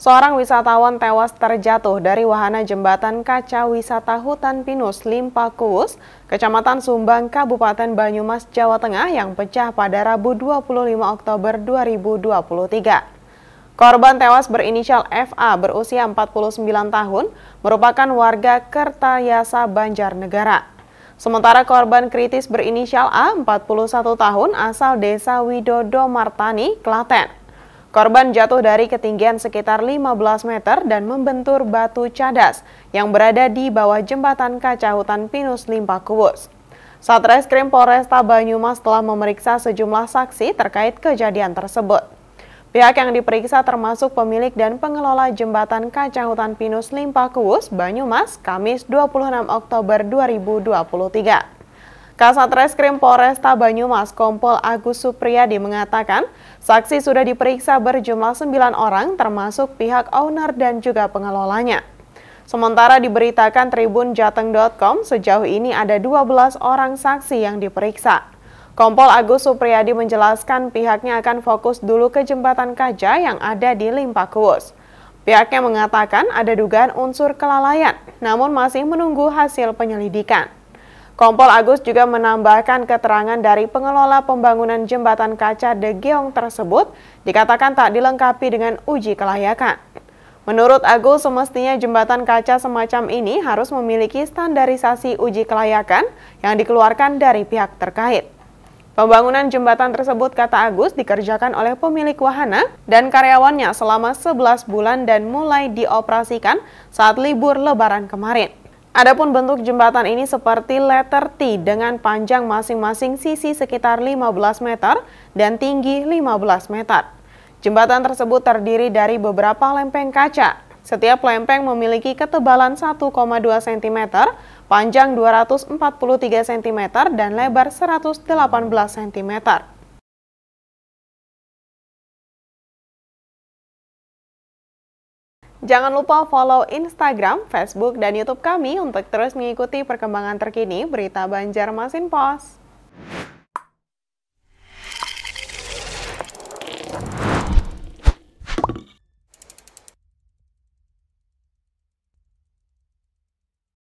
Seorang wisatawan tewas terjatuh dari wahana jembatan kaca wisata hutan pinus Limpa Kuus, Kecamatan Sumbang, Kabupaten Banyumas, Jawa Tengah yang pecah pada Rabu 25 Oktober 2023. Korban tewas berinisial FA berusia 49 tahun, merupakan warga Kertayasa Banjarnegara. Sementara korban kritis berinisial A, 41 tahun, asal desa Widodo Martani, Klaten. Korban jatuh dari ketinggian sekitar 15 meter dan membentur batu cadas yang berada di bawah jembatan kaca hutan pinus limpa kuwus. Satreskrim Polresta Banyumas telah memeriksa sejumlah saksi terkait kejadian tersebut. Pihak yang diperiksa termasuk pemilik dan pengelola jembatan kaca hutan pinus limpa kuwus Banyumas Kamis 26 Oktober 2023. Kasat Reskrim Polresta Banyumas Kompol Agus Supriyadi mengatakan, saksi sudah diperiksa berjumlah 9 orang termasuk pihak owner dan juga pengelolanya. Sementara diberitakan Tribun Jateng.com sejauh ini ada 12 orang saksi yang diperiksa. Kompol Agus Supriyadi menjelaskan pihaknya akan fokus dulu ke jembatan kaja yang ada di Limpakuus. Pihaknya mengatakan ada dugaan unsur kelalaian, namun masih menunggu hasil penyelidikan. Kompol Agus juga menambahkan keterangan dari pengelola pembangunan jembatan kaca De Geong tersebut dikatakan tak dilengkapi dengan uji kelayakan. Menurut Agus, semestinya jembatan kaca semacam ini harus memiliki standarisasi uji kelayakan yang dikeluarkan dari pihak terkait. Pembangunan jembatan tersebut, kata Agus, dikerjakan oleh pemilik wahana dan karyawannya selama 11 bulan dan mulai dioperasikan saat libur lebaran kemarin. Adapun bentuk jembatan ini seperti letter T dengan panjang masing-masing sisi sekitar 15 meter dan tinggi 15 meter. Jembatan tersebut terdiri dari beberapa lempeng kaca. Setiap lempeng memiliki ketebalan 1,2 cm, panjang 243 cm, dan lebar 118 cm. Jangan lupa follow Instagram, Facebook, dan YouTube kami untuk terus mengikuti perkembangan terkini berita Banjarmasin Pos.